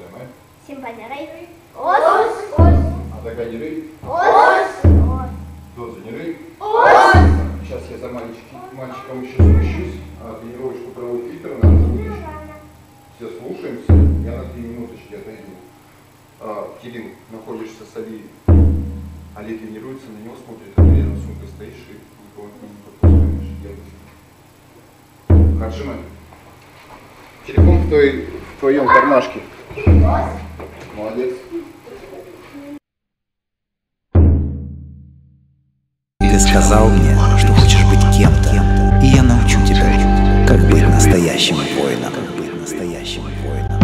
Сема. Симпатиярай. Ос. Атакадирай. Ос. Дозанирай. Ос. Сейчас я за мальчиком еще спущусь, а тренировочку проводит Виктор, надо. Все слушаемся, я на три минуточки отойду. А, Кирилл, находишься с Али. Али тренируется, на него смотрит, а ты рядом с сумкой стоишь и никого не подпускаешь. Девушка. Хаджима, телефон в, твой, в твоем кармашке. Голос. Ты сказал мне, что хочешь быть кем-то, и я научу тебя, как быть настоящим воином. Как быть настоящим воином.